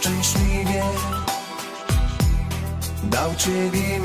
Szczęśliwie dał Ciebie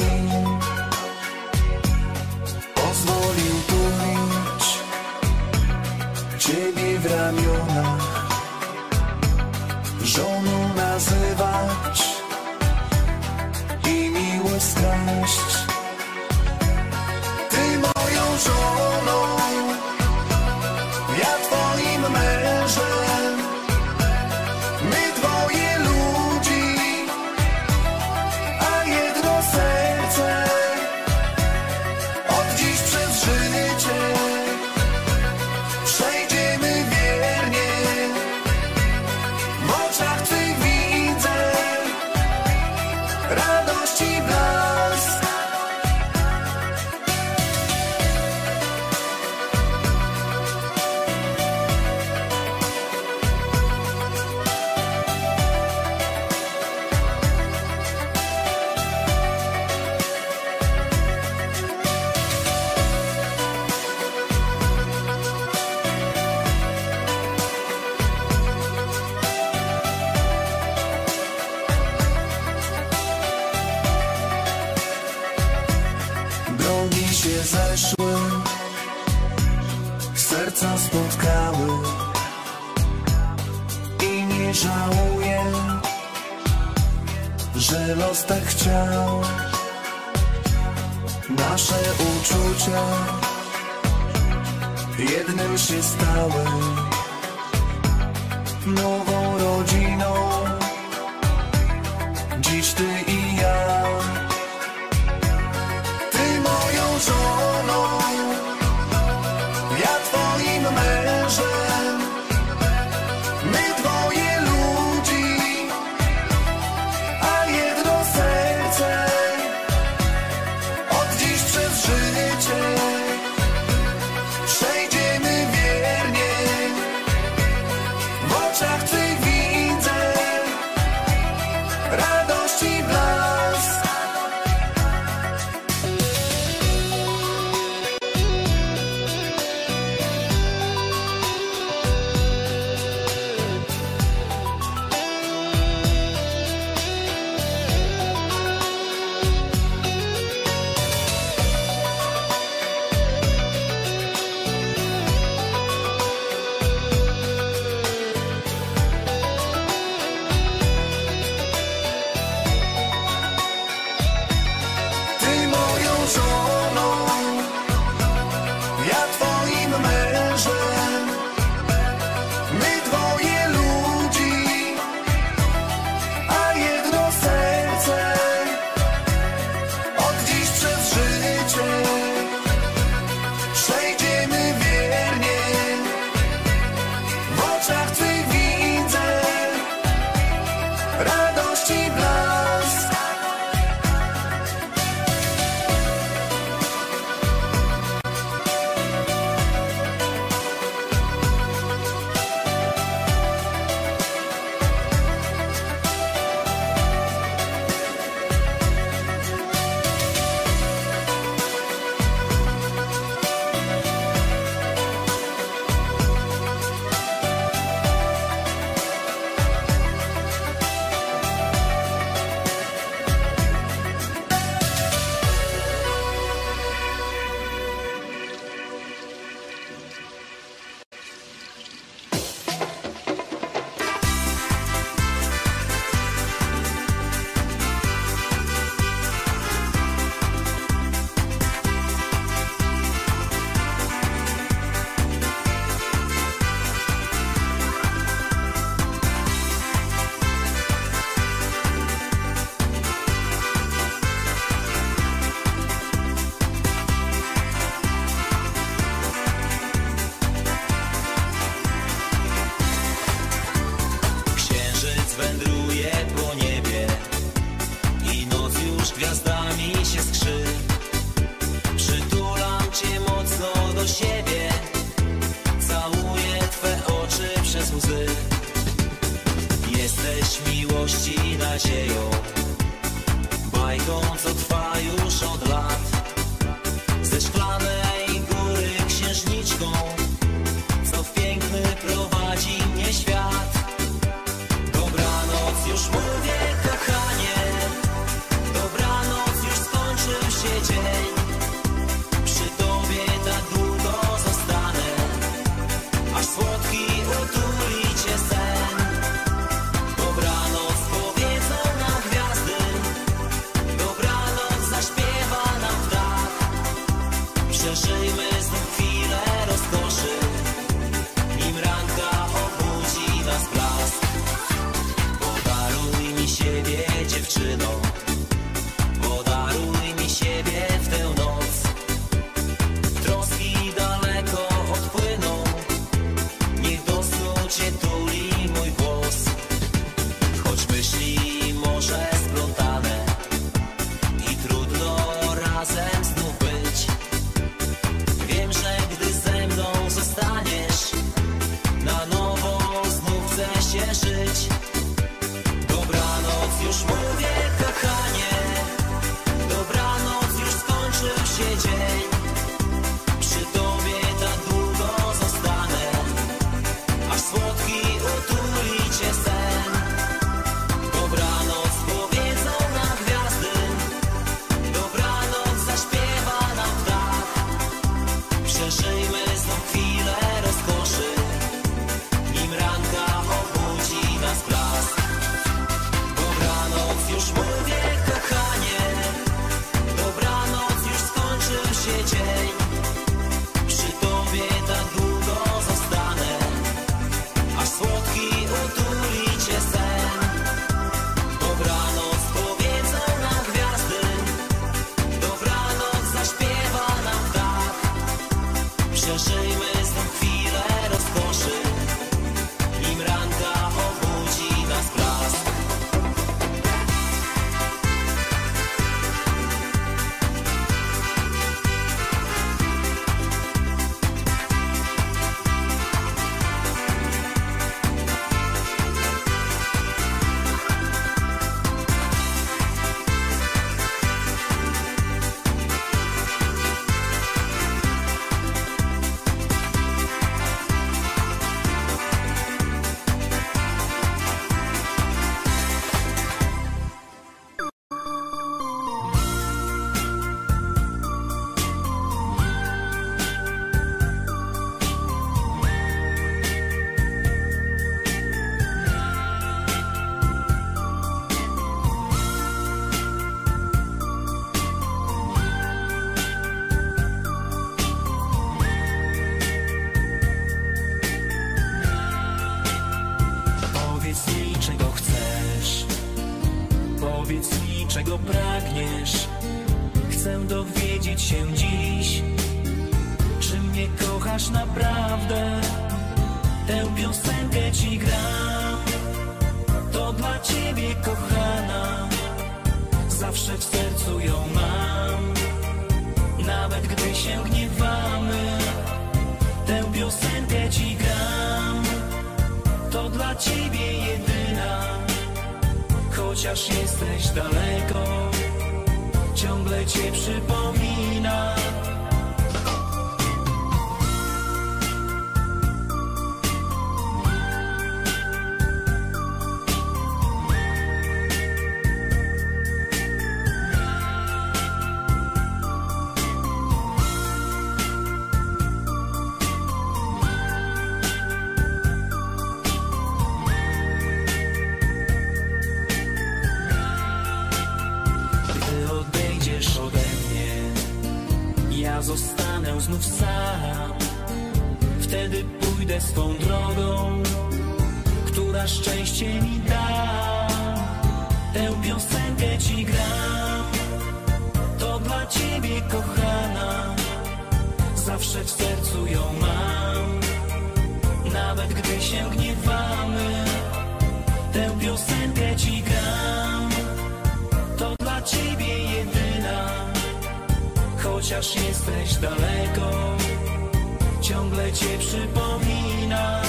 cię przypomina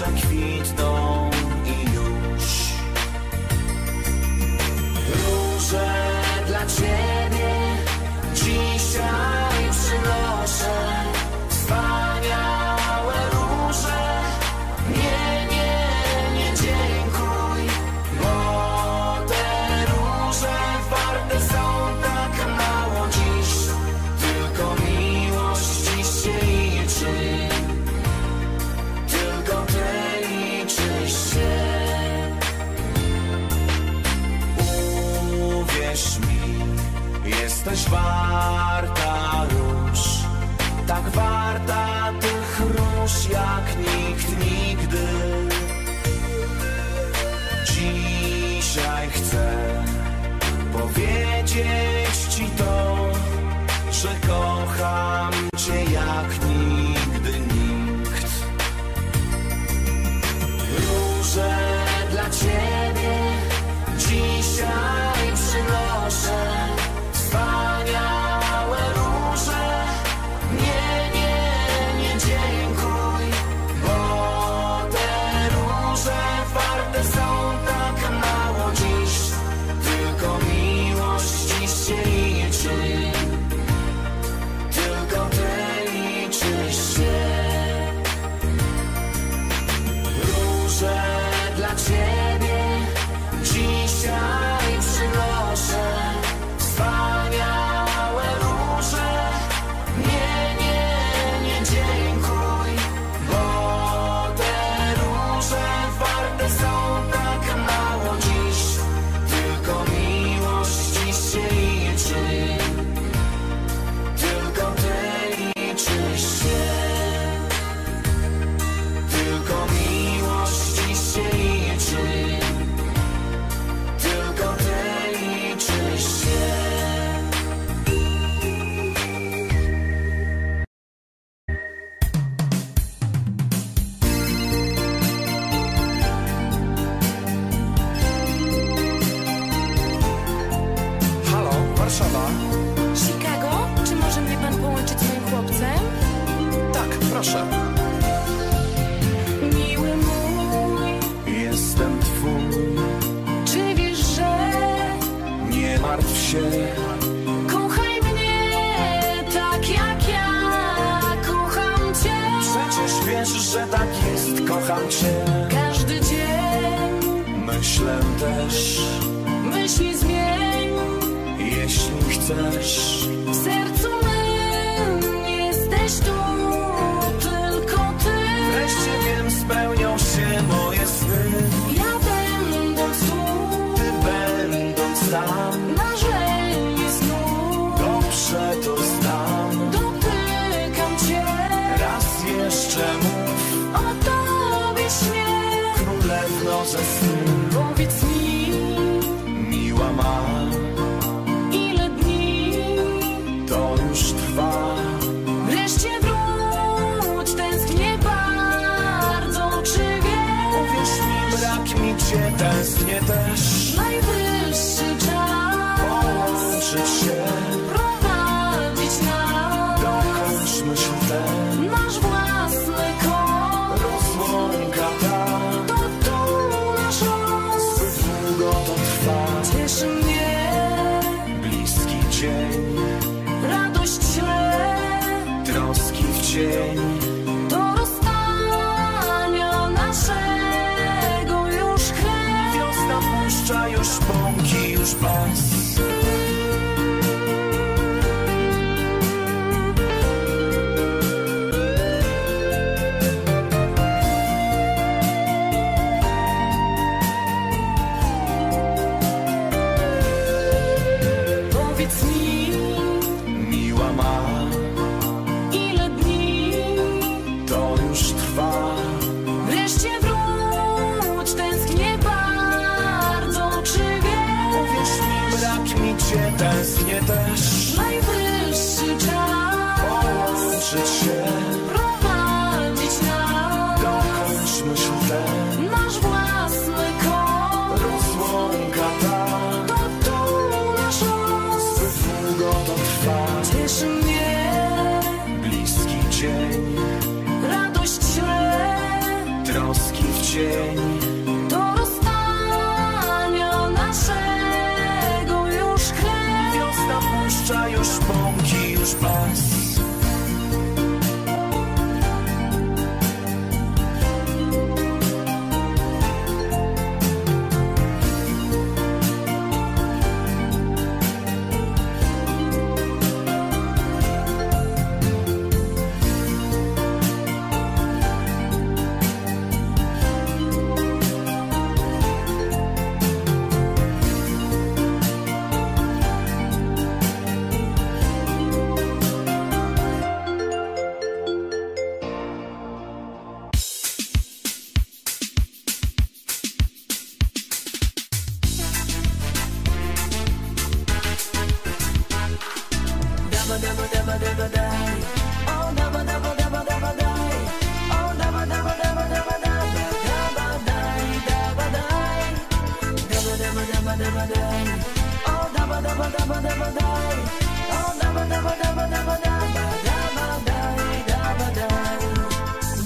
pierwsza kwita. Yeah.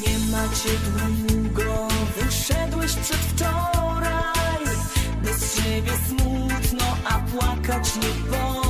Nie macie długo, wyszedłeś przedwczoraj, bez siebie smutno, a płakać nie wolno.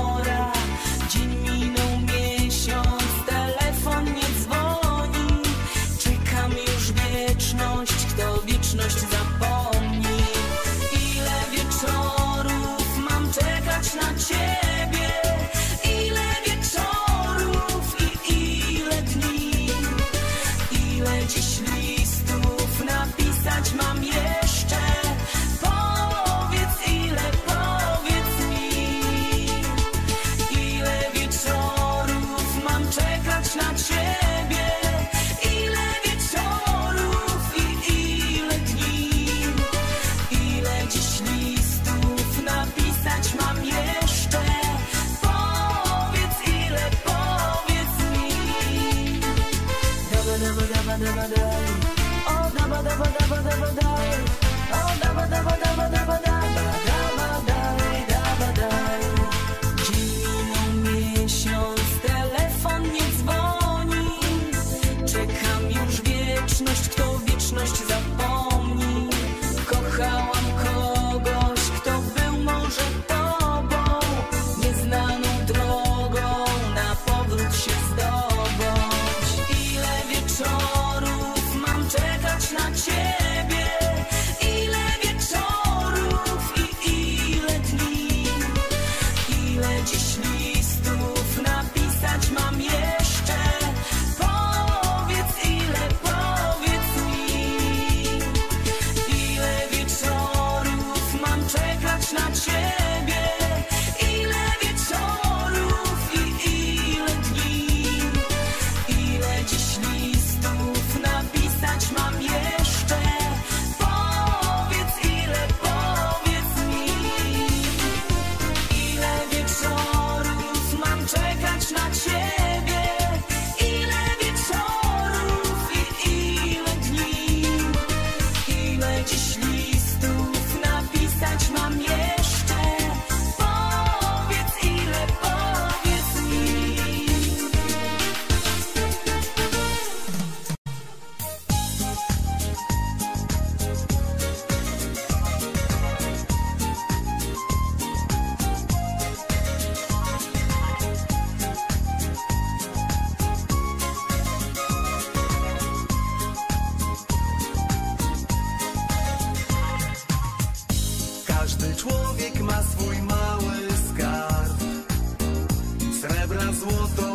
srebra, złoto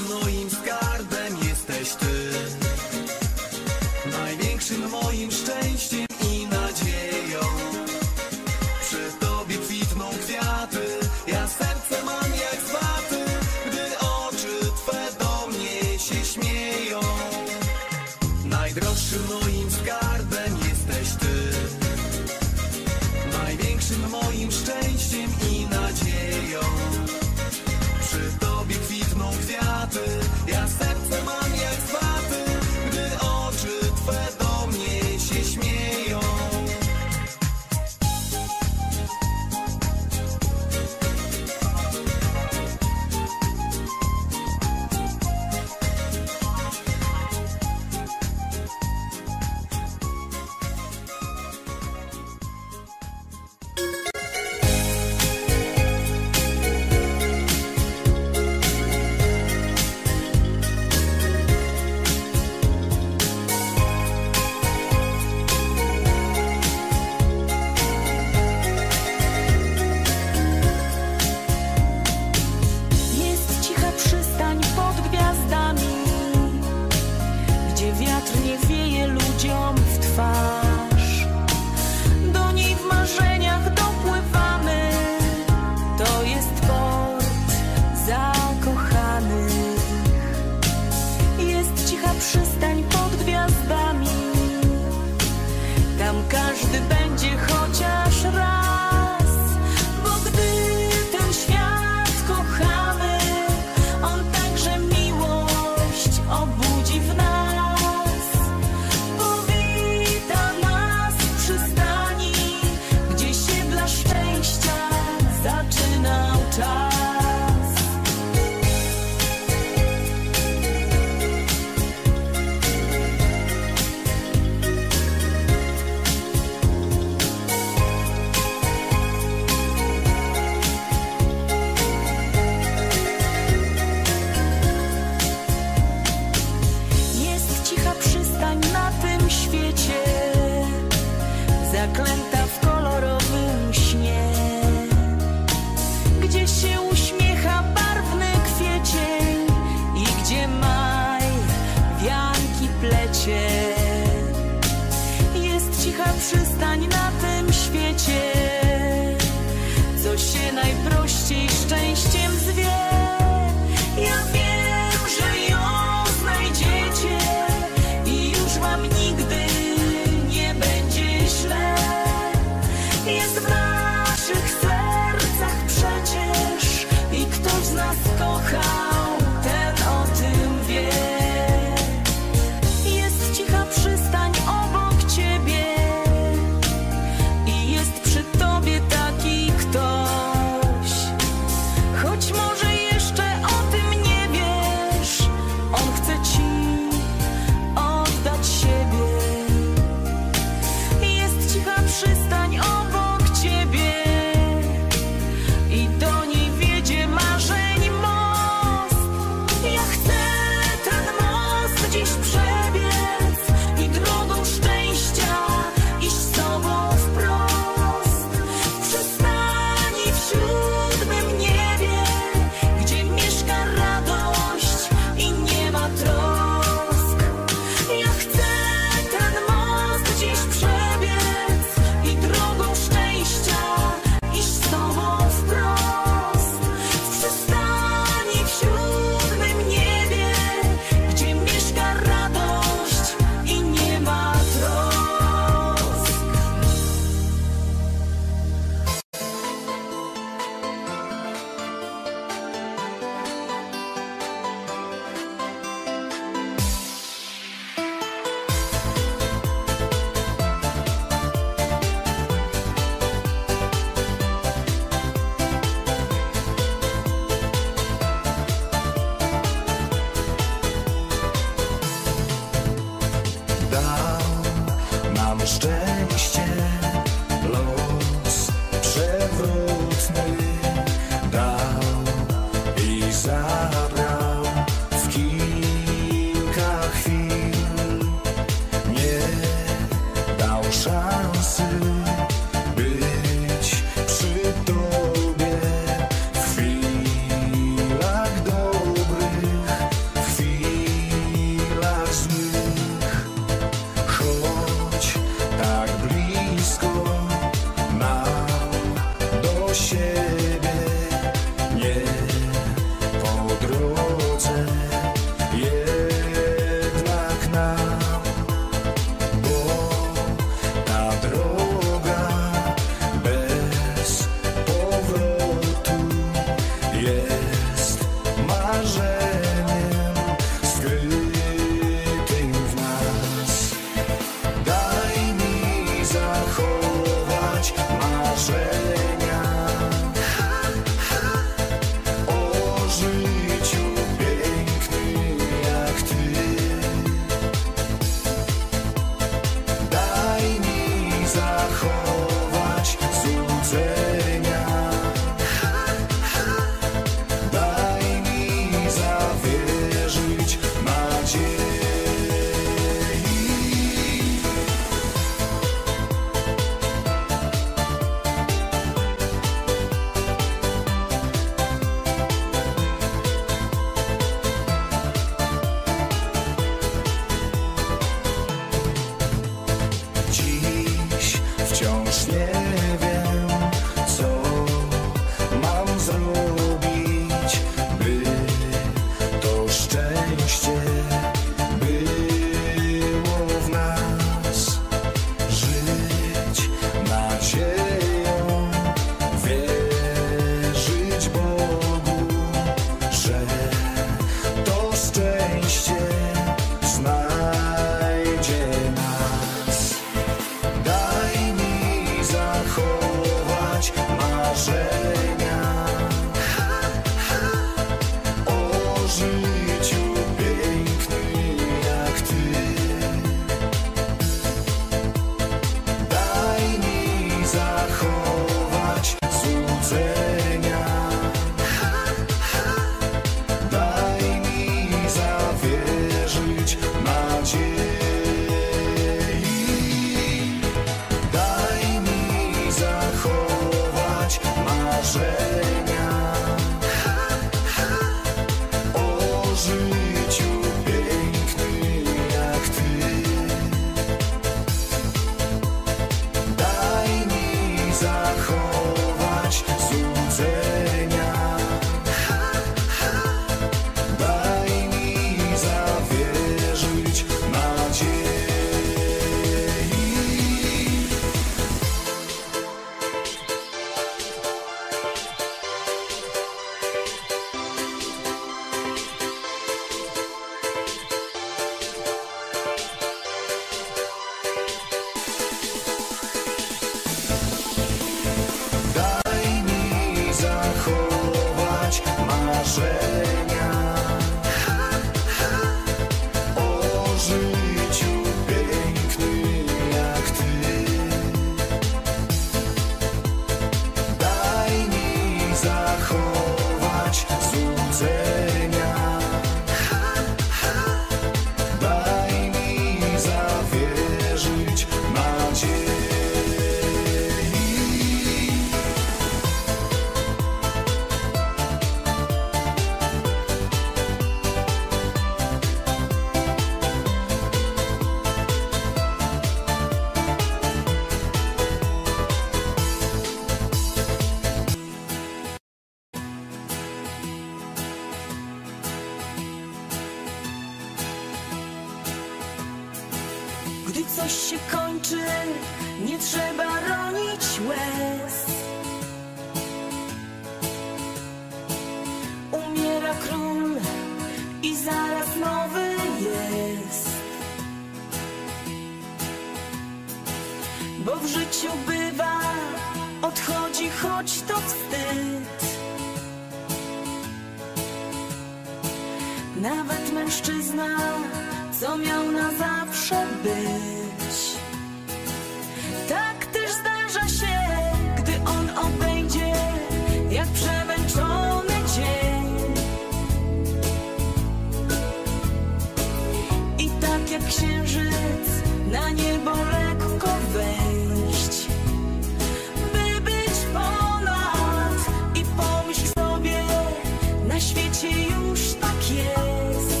na świecie już tak jest,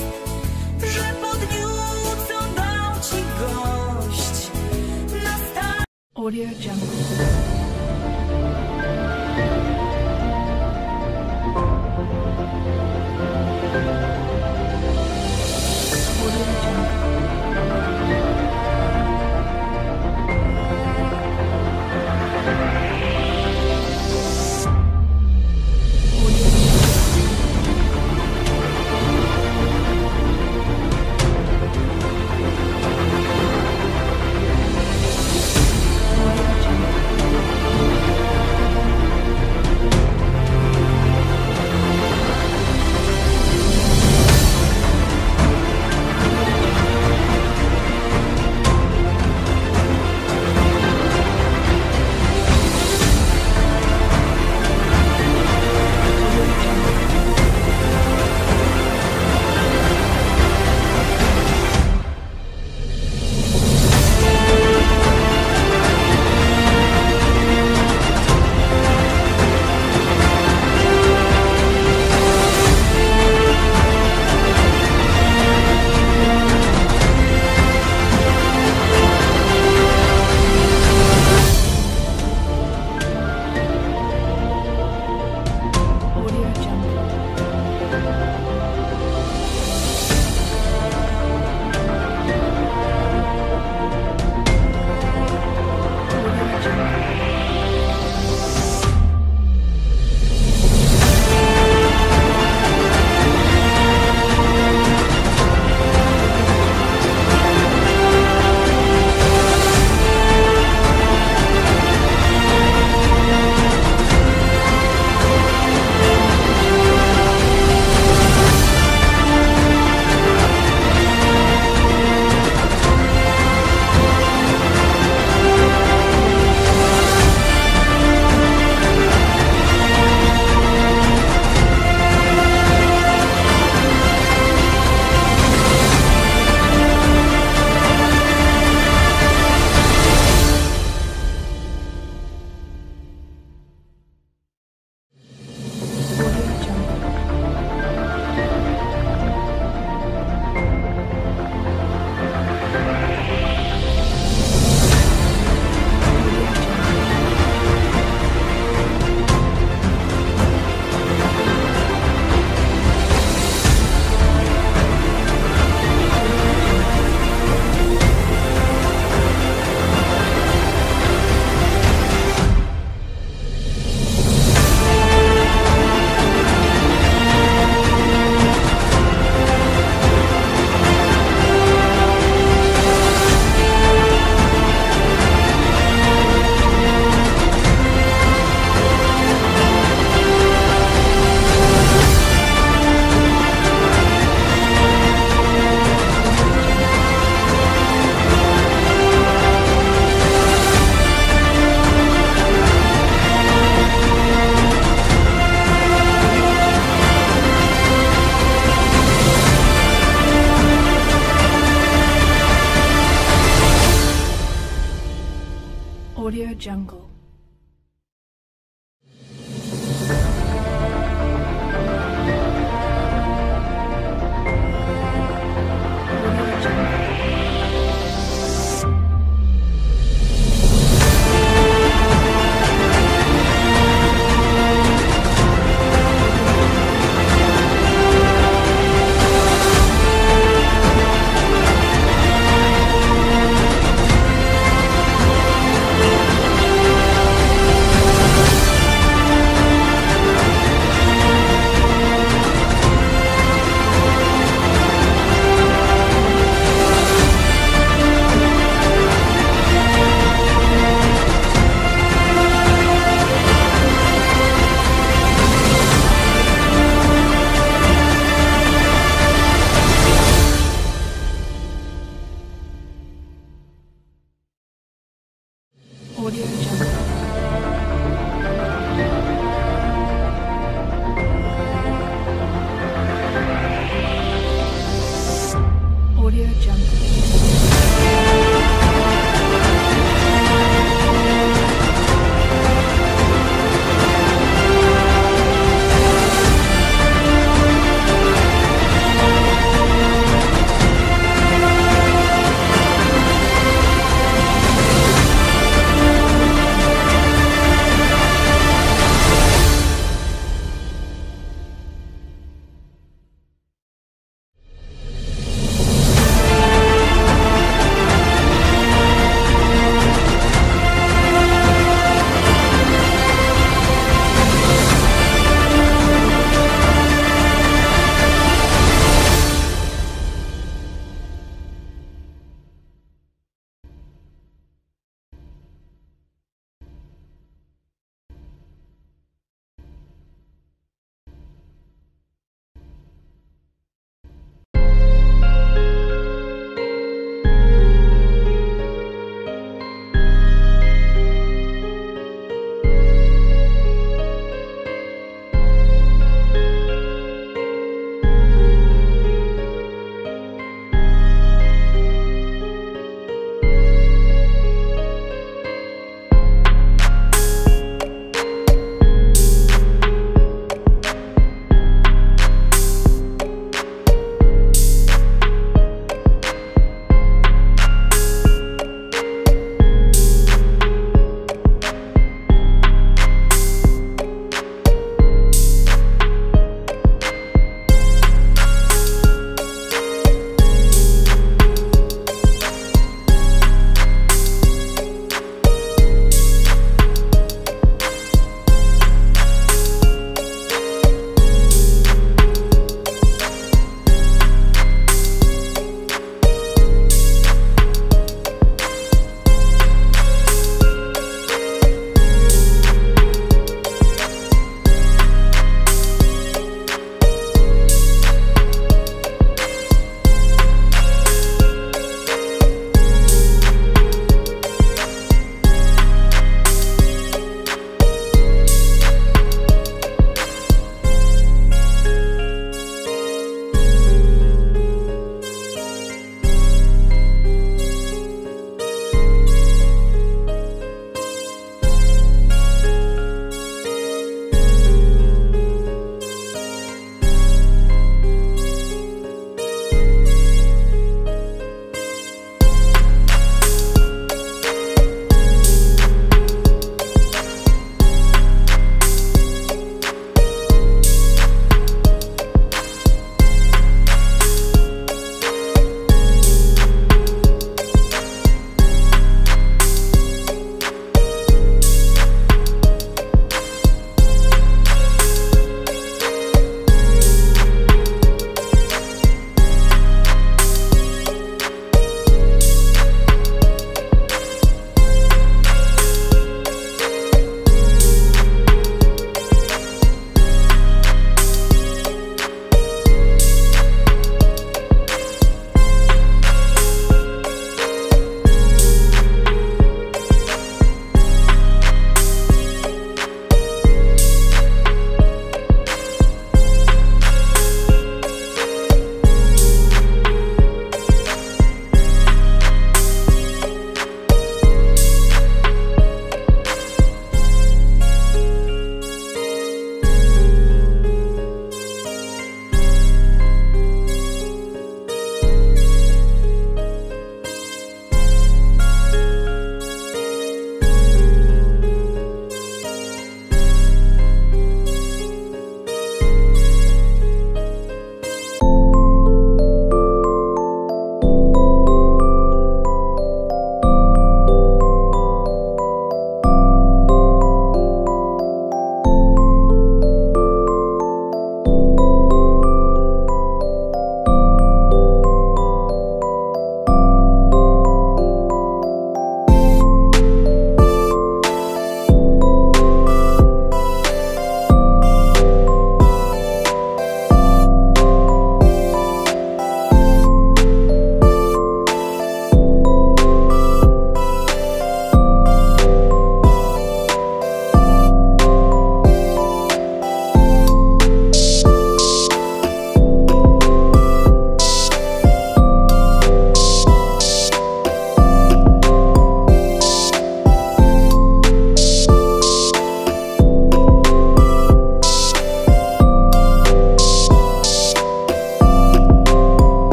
że po dniu, co dał ci gość, nastał... Audio Jungle.